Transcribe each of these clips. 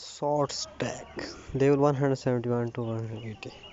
Sort Stack. they Level 171 to 180.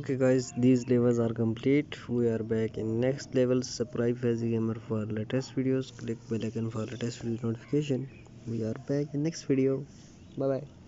Okay guys these levels are complete. We are back in next level. Subscribe Fazie Gamer for latest videos. Click bell icon for latest video notification. We are back in next video. Bye bye